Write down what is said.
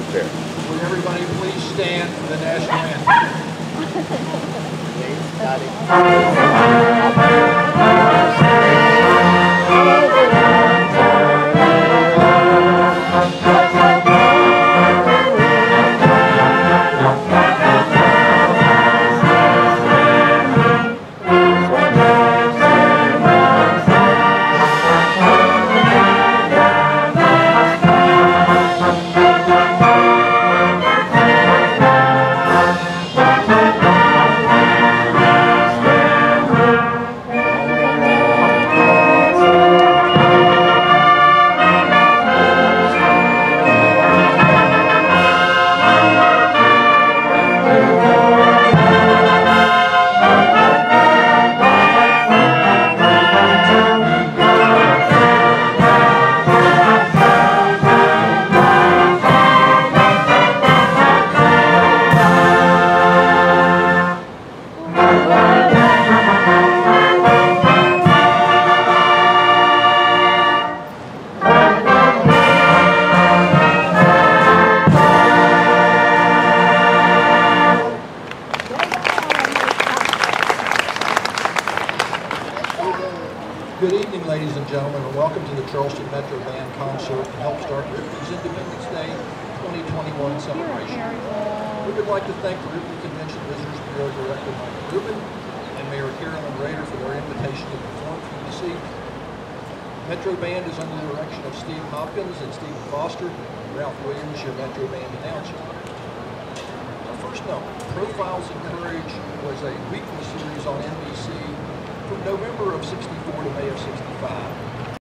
fanfare. Would everybody please stand for the national anthem? Good evening, ladies and gentlemen, and welcome to the Charleston Metro Band concert to help start Ripley's Independence Day 2021 celebration. We would like to thank the Ripley Convention Visitors Bureau Director Michael Rubin and Mayor Carolyn Rader for their invitation to perform for you this evening. Metro Band is under the direction of Steve Hopkins and Stephen Foster. Ralph Williams, your Metro Band announcer. Our first number, Profiles in Courage, was a weekly series on NBC November of 64 to May of 65.